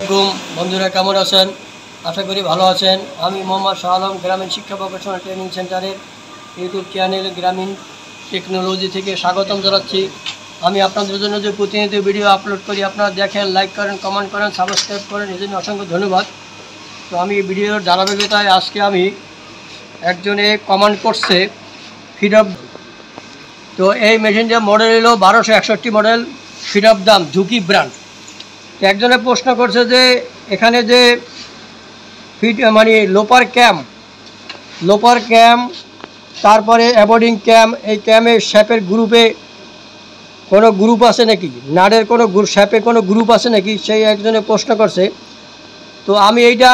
আসসালামাইকুম বন্ধুরা, কেমন আছেন? আশা করি ভালো আছেন। আমি মোহাম্মদ শাহ আলম গ্রামীণ শিক্ষা প্রফেশনাল ট্রেনিং সেন্টারের ইউটিউব চ্যানেল গ্রামীণ টেকনোলজি থেকে স্বাগতম জানাচ্ছি। আমি আপনাদের জন্য যে প্রতিনিয়ত ভিডিও আপলোড করি, আপনারা দেখেন, লাইক করেন, কমেন্ট করেন, সাবস্ক্রাইব করেন, এই জন্য অসংখ্য ধন্যবাদ। তো আমি ভিডিওর ধারাবাহিকতায় আজকে আমি একজনে কমান্ড করছে ফিড অফ তো এই মেশিনটা মডেল এলো বারোশো একষট্টি মডেল ফিড অফ দাম, ঝুঁকি ব্র্যান্ড একজনে প্রশ্ন করছে যে এখানে যে ফিট মানে লোপার ক্যাম্প লোপার ক্যাম্প তারপরে অ্যাবোর্ডিং ক্যাম্প এই ক্যাম্পের শ্যাপের গ্রুপে কোনো গ্রুপ আছে নাকি? নাডের কোনো শ্যাপে কোনো গ্রুপ আছে নাকি? সেই একজনে প্রশ্ন করছে। তো আমি এইটা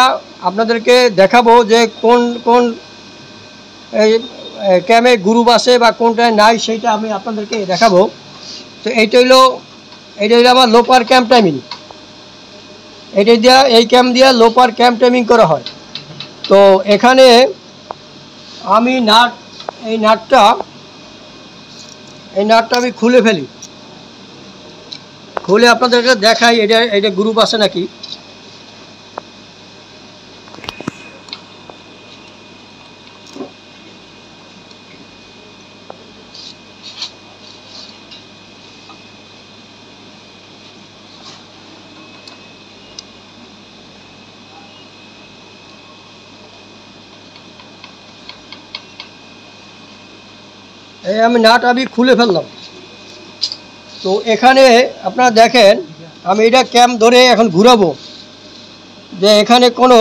আপনাদেরকে দেখাবো যে কোন কোন, এই ক্যামে গ্রুপ আছে বা কোনটায় নাই সেইটা আমি আপনাদেরকে দেখাবো। তো এইটা হইল এইটা হইল আমার লোপার ক্যাম্প টাইমিং। এটা দিয়া, এই ক্যাম্প দিয়া লোপার ক্যাম্প ট্রেমিং করা হয়। তো এখানে আমি নাট, এই নাটটা এই নাটটা আমি খুলে ফেলি। খুলে আপনাদেরকে দেখাই, এটা এটা গ্রুপ আছে নাকি? এই আমি নাট আমি খুলে ফেললাম। তো এখানে আপনারা দেখেন, আমি এটা ক্যাম্প ধরে এখন ঘুরাবো। যে এখানে কোনো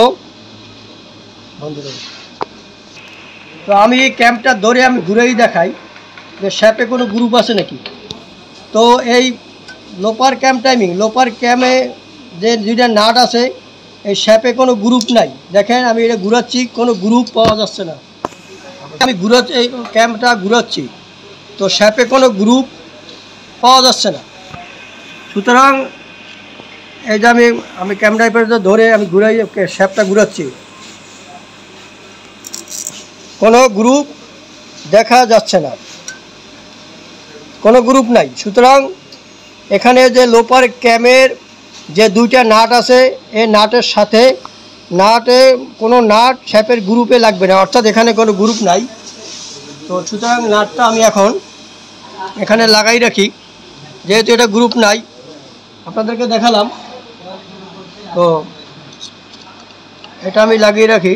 তো আমি এই ক্যাম্পটা ধরে আমি ঘুরেই দেখাই, যে শ্যাপে কোনো গ্রুপ আছে নাকি? তো এই লোপার ক্যাম্প টাইমিং লোপার ক্যাম্পে যে দুইটা নাট আছে, এই শ্যাপে কোনো গ্রুপ নাই। দেখেন, আমি এটা ঘুরাচ্ছি, কোনো গ্রুপ পাওয়া যাচ্ছে না। আমি ঘুরাচ্ছি, এই ক্যাম্পটা ঘুরাচ্ছি। তো শ্যাপে কোনো গ্রুপ পাওয়া যাচ্ছে না। সুতরাং এই যে আমি আমি ক্যামেরায় ধরে আমি ঘুরাই শ্যাপটা ঘুরাচ্ছি। কোনো গ্রুপ দেখা যাচ্ছে না। কোনো গ্রুপ নাই। সুতরাং এখানে যে লোপার ক্যামের যে দুইটা নাট আছে, এই নাটের সাথে, নাটে কোনো নাট শ্যাপের গ্রুপে লাগবে না। অর্থাৎ এখানে কোনো গ্রুপ নাই। তো সুতরাং নাটটা আমি এখন এখানে লাগাই রাখি। যেহেতু এটা গ্রুপ নাই, আপনাদেরকে দেখালাম। তো এটা আমি লাগিয়ে রাখি।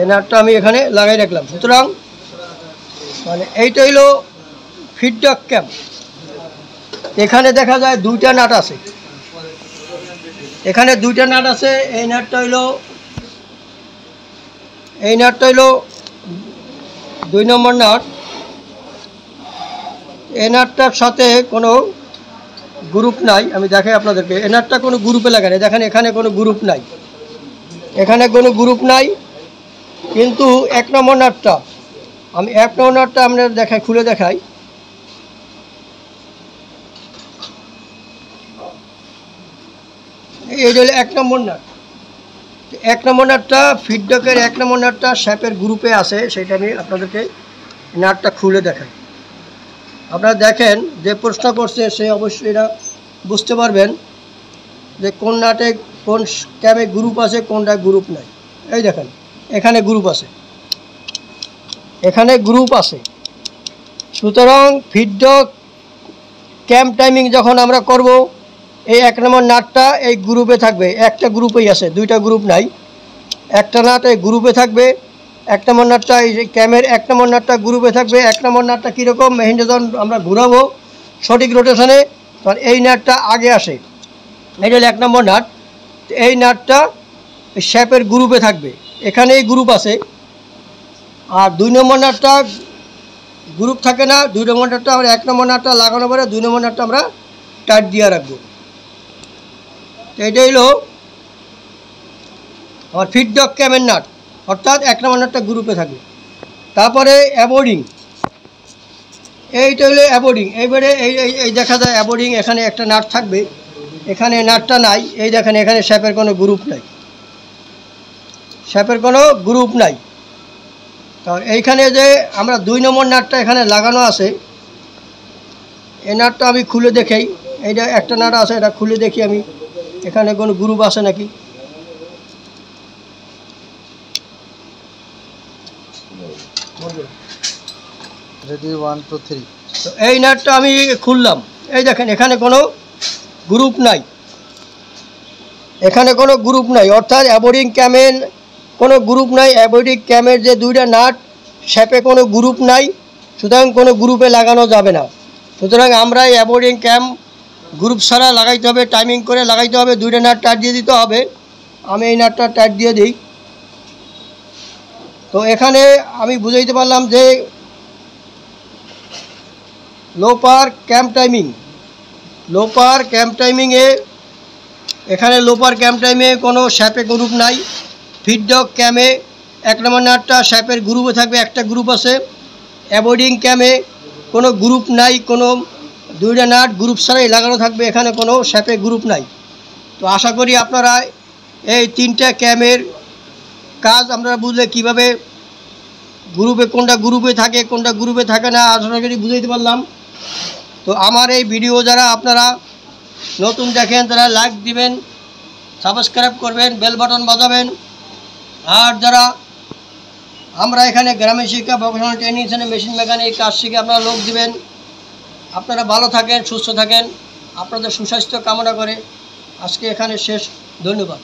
এই নাটটা আমি এখানে লাগাই রাখলাম। সুতরাং মানে এইটা হইল ফিডব্যাক ক্যাম্প এখানে দেখা যায় দুইটা নাট আছে। এখানে দুইটা নাট আছে, এই নাটটা হইল এই নাটটা হইল দুই নম্বর নাট। এই নাটটার সাথে কোনো গ্রুপ নাই, আমি দেখাই আপনাদেরকে। এই নাটটা কোনো গ্রুপে লাগাই না দেখেন, এখানে কোনো গ্রুপ নাই। এখানে কোনো গ্রুপ নাই, কিন্তু এক নম্বর নাটটা। আমি এক নম্বর নাটটা আপনার দেখাই, খুলে দেখাই। এই হলো এক নম্বর নাট। এক নম্বর নাটটা ফিডব্যাকের এক নম্বর নাটটা শ্যাপের গ্রুপে আছে, সেটা আমি আপনাদেরকে নাটটা খুলে দেখাই। আপনারা দেখেন, যে প্রশ্ন করছে, সে অবশ্যই এটা বুঝতে পারবেন যে কোন নাটে কোন ক্যামে গ্রুপ আছে, কোনটা গ্রুপ নাই। এই দেখেন, এখানে গ্রুপ আছে। এখানে গ্রুপ আছে। সুতরাং ফিডব্যাক ক্যাম্প টাইমিং যখন আমরা করব এই এক নম্বর নাটটা এই গ্রুপে থাকবে। একটা গ্রুপেই আছে, দুইটা গ্রুপ নাই। একটা নাট এই গ্রুপে থাকবে, এক নম্বর নাটটা এই ক্যামের এক নম্বর নাটটা গ্রুপে থাকবে, এক নম্বর নাটটা কীরকম যখন আমরা ঘুরাবো সঠিক রোটেশনে তখন এই নাটটা আগে আসে। এটা হলো এক নম্বর নাট। এই নাটটা শ্যাপের গ্রুপে থাকবে। এখানে এই গ্রুপ আছে। আর দুই নম্বর নাটটা গ্রুপ থাকে না, দুই নম্বর নাটটা আমরা এক নম্বর নাটটা লাগানোর পরে দুই নম্বর নাটটা আমরা টাইট দিয়ে রাখব। এটা হলো আমার ফিডব্যাক ক্যামের নাট। অর্থাৎ এক নম্বর নাটটা গ্রুপে থাকবে। তারপরে অ্যাবোর্ডিং এইটা হলো অ্যাবোর্ডিং এইবারে এই, এই- দেখা যায় অ্যাবোর্ডিং এখানে একটা নাট থাকবে। এখানে নাটটা নাই। এই দেখেন, এখানে শ্যাপের কোনো গ্রুপ নাই। শ্যাপের কোনো গ্রুপ নাই। তো এইখানে যে আমরা দুই নম্বর নাটটা এখানে লাগানো আছে, এই নাটটা আমি খুলে দেখেই। এইটা একটা নাট আছে, এটা খুলে দেখি আমি। এখানে কোনো গ্রুপ আছে নাকি? রেডি ওয়ান টু থ্রি তো এই নাটটা আমি খুললাম। এই দেখেন এখানে কোনো গ্রুপ নাই। এখানে কোনো গ্রুপ নাই। অর্থাৎ অ্যাবোর্ডিং ক্যামের কোনো গ্রুপ নাই। অ্যাবোর্ডিং ক্যামের যে দুইটা নাট শ্যাপে কোনো গ্রুপ নাই। সুতরাং কোনো গ্রুপে লাগানো যাবে না। সুতরাং আমরা অ্যাবোর্ডিং ক্যাম গ্রুপ ছাড়া লাগাইতে হবে টাইমিং করে লাগাইতে হবে, দুইটা নাট টাইট দিয়ে দিতে হবে। আমি এই নাটটা টাইট দিয়ে দিই। তো এখানে আমি বুঝাইতে পারলাম যে লোপার ক্যাম্প টাইমিং লোপার ক্যাম্প টাইমিংয়ে এখানে লোপার ক্যাম্প টাইমে কোনো স্যাপে গ্রুপ নাই। ফিডডক ক্যামে এক নম্বর নাটটা স্যাপের গ্রুপে থাকবে, একটা গ্রুপ আছে। অ্যাবোর্ডিং ক্যামে কোনো গ্রুপ নাই, কোনো দুইটা নাট গ্রুপ ছাড়াই লাগানো থাকবে, এখানে কোনো স্যাপে গ্রুপ নাই। তো আশা করি আপনারা এই তিনটা ক্যামের কাজ আমরা বুঝলে কীভাবে গ্রুপে কোনটা গ্রুপে থাকে, কোনটা গ্রুপে থাকে না আশা করি বুঝাইতে পারলাম। তো আমার এই ভিডিও যারা আপনারা নতুন দেখেন, তারা লাইক দিবেন সাবস্ক্রাইব করবেন বেল বাটন বাজাবেন। আর যারা আমরা এখানে Grameen Shiksha vocational training centre machine mechanic কাজ শিখে আপনারা লোক দিবেন। আপনারা ভালো থাকেন সুস্থ থাকেন। আপনাদের সুস্বাস্থ্য কামনা করে আজকে এখানে শেষ। ধন্যবাদ।